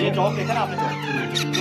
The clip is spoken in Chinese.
你走，给看到没有？走。